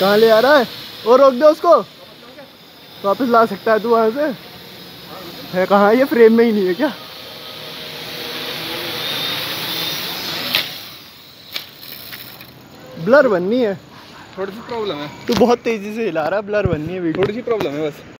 कहाँ ले आ रहा है? और रोक दे उसको। वापस ला सकता है तू वहाँ से। है कहाँ? ये फ्रेम में ही नहीं है क्या? ब्लर बननी है। थोड़ी सी प्रॉब्लम है। तू बहुत तेज़ी से हिला रहा है ब्लर बननी है थोड़ी सी प्रॉब्लम है बस।